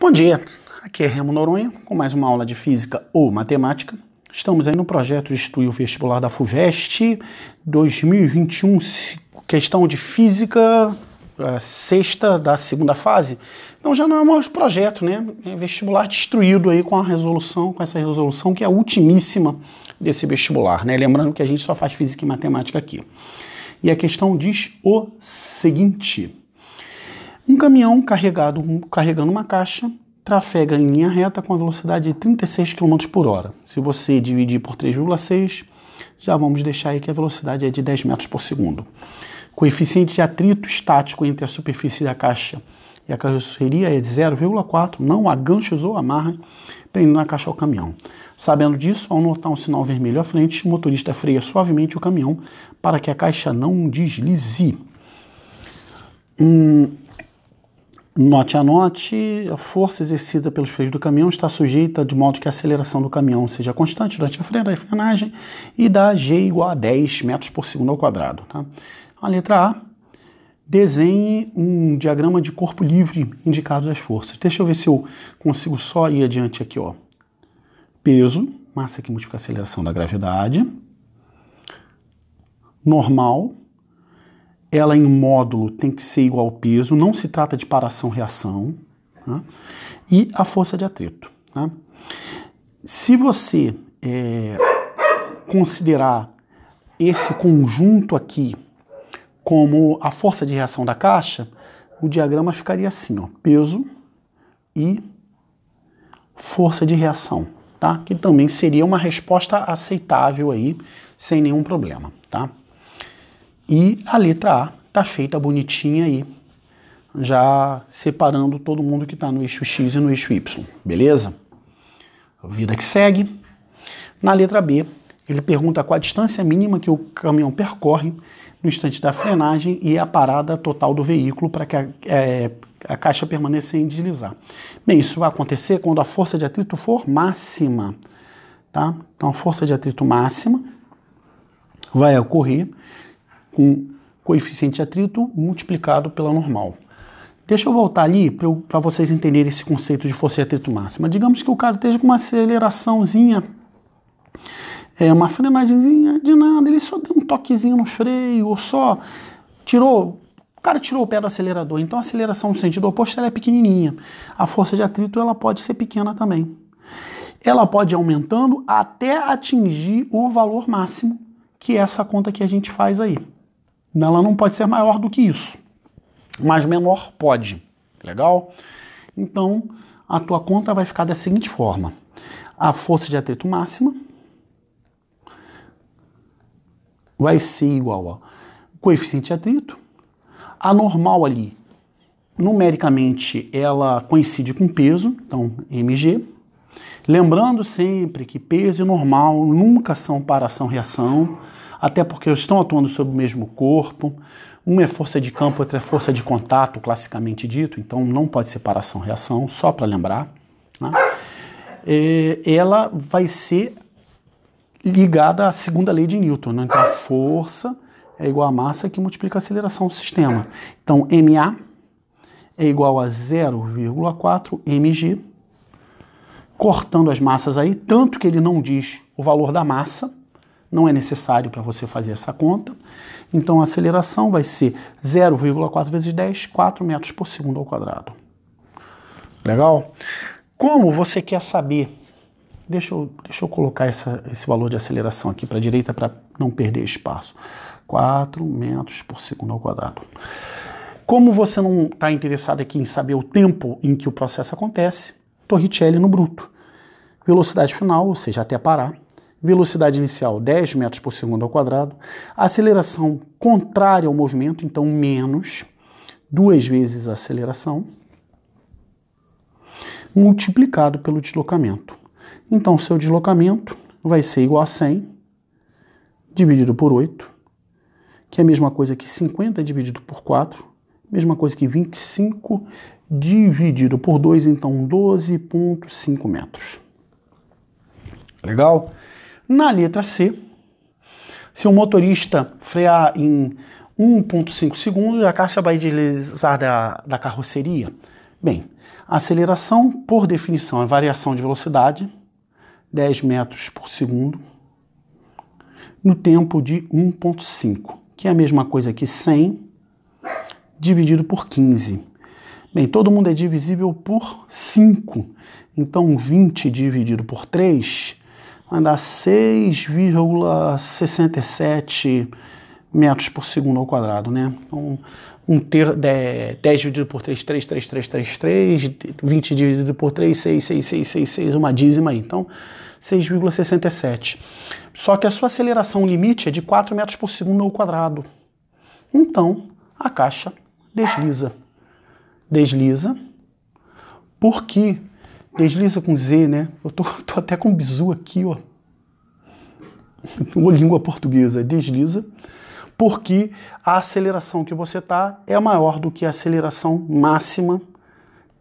Bom dia, aqui é Remo Noronha com mais uma aula de Física ou Matemática. Estamos aí no projeto de estudo vestibular da FUVEST 2021, questão de Física, sexta da segunda fase. Então já não é mais projeto, né? É vestibular destruído aí com a resolução, com essa resolução que é a ultimíssima desse vestibular, né? Lembrando que a gente só faz Física e Matemática aqui. E a questão diz o seguinte... Um caminhão carregado, carregando uma caixa trafega em linha reta com a velocidade de 36 km por hora. Se você dividir por 3,6, já vamos deixar aí que a velocidade é de 10 metros por segundo. Coeficiente de atrito estático entre a superfície da caixa e a carroceria é de 0,4, não há ganchos ou amarra prendendo a caixa ao caminhão. Sabendo disso, ao notar um sinal vermelho à frente, o motorista freia suavemente o caminhão para que a caixa não deslize. Hum, Note a note, a força exercida pelos freios do caminhão está sujeita de modo que a aceleração do caminhão seja constante durante a frenagem e dá G igual a 10 metros por segundo ao quadrado. Tá? A letra A, desenhe um diagrama de corpo livre indicado as forças. Deixa eu ver se eu consigo só ir adiante aqui. Ó. Peso, massa que multiplica a aceleração da gravidade. Normal, ela em módulo tem que ser igual ao peso, não se trata de paração-reação, tá? e a força de atrito. Tá? Se você é, considerar esse conjunto aqui como a força de reação da caixa, o diagrama ficaria assim, ó, peso e força de reação, tá? Que também seria uma resposta aceitável aí, sem nenhum problema, tá? E a letra A está feita bonitinha aí, já separando todo mundo que está no eixo X e no eixo Y, beleza? Vida que segue. Na letra B, ele pergunta qual a distância mínima que o caminhão percorre no instante da frenagem e a parada total do veículo para que a, é, a caixa permaneça sem deslizar. Bem, isso vai acontecer quando a força de atrito for máxima. Tá? Então, a força de atrito máxima vai ocorrer com coeficiente de atrito multiplicado pela normal. Deixa eu voltar ali para vocês entenderem esse conceito de força de atrito máxima. Digamos que o cara esteja com uma aceleraçãozinha, é, uma frenagemzinha de nada, ele só deu um toquezinho no freio, ou só tirou, o cara tirou o pé do acelerador, então a aceleração no sentido oposto é pequenininha. A força de atrito ela pode ser pequena também. Ela pode ir aumentando até atingir o valor máximo, que é essa conta que a gente faz aí. Ela não pode ser maior do que isso, mas menor pode. Legal? Então, a tua conta vai ficar da seguinte forma: a força de atrito máxima vai ser igual ao coeficiente de atrito. A normal ali, numericamente, ela coincide com peso, então mg. Lembrando sempre que peso e normal nunca são para ação-reação até porque estão atuando sobre o mesmo corpo. Uma é força de campo, outra é força de contato, classicamente dito, então não pode separação-reação, só para lembrar. Né? É, ela vai ser ligada à segunda lei de Newton. Né? Então, a força é igual à massa que multiplica a aceleração do sistema. Então, MA é igual a 0,4 mg, cortando as massas aí, tanto que ele não diz o valor da massa, não é necessário para você fazer essa conta. Então a aceleração vai ser 0,4 vezes 10, 4 metros por segundo ao quadrado. Legal? Como você quer saber? Deixa eu, deixa eu colocar essa, esse valor de aceleração aqui para a direita para não perder espaço. 4 metros por segundo ao quadrado. Como você não está interessado aqui em saber o tempo em que o processo acontece, Torricelli no bruto. Velocidade final, ou seja, até parar, velocidade inicial 10 metros por segundo ao quadrado, aceleração contrária ao movimento, então menos duas vezes a aceleração, multiplicado pelo deslocamento. Então, seu deslocamento vai ser igual a 100 dividido por 8, que é a mesma coisa que 50 dividido por 4, mesma coisa que 25 dividido por 2, então 12,5 metros. Legal? Na letra C, se o motorista frear em 1,5 segundos, a caixa vai deslizar da, da carroceria. Bem, Aceleração, por definição, é variação de velocidade, 10 metros por segundo, no tempo de 1,5, que é a mesma coisa que 100 dividido por 15. Bem, todo mundo é divisível por 5, então 20 dividido por 3 vai dar 6,67 metros por segundo ao quadrado, né? Então, um ter, 10 dividido por 3, 3, 3, 3, 3, 3, 20 dividido por 3, 6, 6, 6, 6, 6, uma dízima aí. Então, 6,67. Só que a sua aceleração limite é de 4 metros por segundo ao quadrado. Então, a caixa desliza. Desliza. Por quê? Desliza com Z, né? Eu tô, tô até com bizu aqui, ó. Ou língua portuguesa. Desliza. Porque a aceleração que você tá é maior do que a aceleração máxima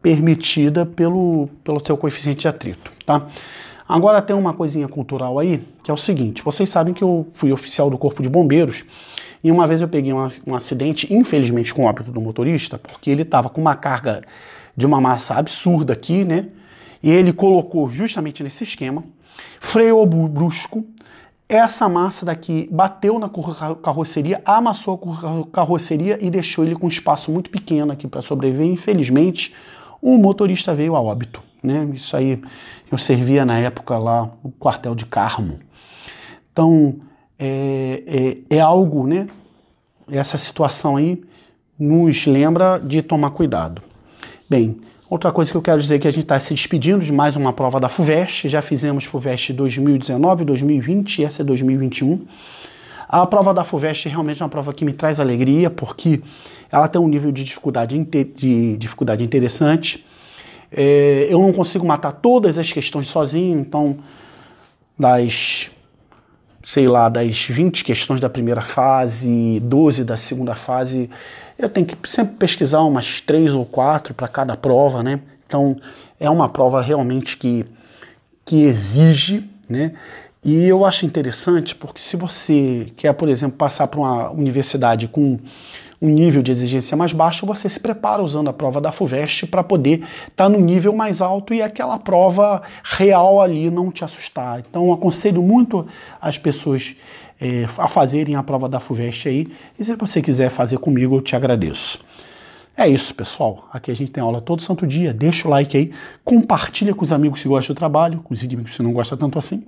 permitida pelo, pelo teu coeficiente de atrito, tá? Agora tem uma coisinha cultural aí, que é o seguinte: vocês sabem que eu fui oficial do Corpo de Bombeiros e uma vez eu peguei um, acidente, infelizmente com óbito do motorista, porque ele estava com uma carga de uma massa absurda aqui, né? E ele colocou justamente nesse esquema, freou brusco, essa massa daqui bateu na carroceria, amassou a carroceria e deixou ele com um espaço muito pequeno aqui para sobreviver. Infelizmente, o motorista veio a óbito. Né? Isso aí eu servia na época lá no quartel de Carmo. Então, é, é, é algo, né? Essa situação aí nos lembra de tomar cuidado. Bem, outra coisa que eu quero dizer é que a gente está se despedindo de mais uma prova da FUVEST. Já fizemos FUVEST 2019, 2020 e essa é 2021. A prova da FUVEST é realmente uma prova que me traz alegria, porque ela tem um nível de dificuldade, de dificuldade interessante. É, eu não consigo matar todas as questões sozinho, então das sei lá, das 20 questões da primeira fase, 12 da segunda fase, eu tenho que sempre pesquisar umas três ou quatro para cada prova, né? Então é uma prova realmente que, que exige, né? E eu acho interessante porque se você quer, por exemplo, passar para uma universidade com um nível de exigência mais baixo, você se prepara usando a prova da FUVEST para poder estar tá no nível mais alto e aquela prova real ali não te assustar. Então, aconselho muito as pessoas é, a fazerem a prova da FUVEST aí. E se você quiser fazer comigo, eu te agradeço. É isso, pessoal. Aqui a gente tem aula todo santo dia. Deixa o like aí, compartilha com os amigos que gostam do trabalho, com os inimigos que não gosta tanto assim.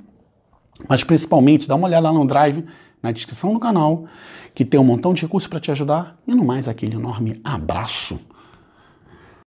Mas principalmente, dá uma olhada lá no Drive na descrição do canal, que tem um montão de recursos para te ajudar. E no mais, aquele enorme abraço